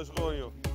let's go, yo.